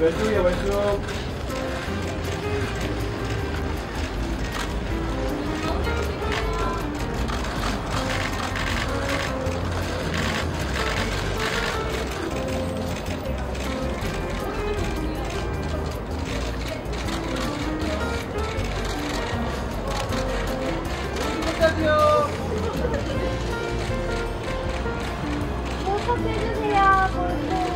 왼쪽이야 왼쪽 안녕 해주세요. 포토.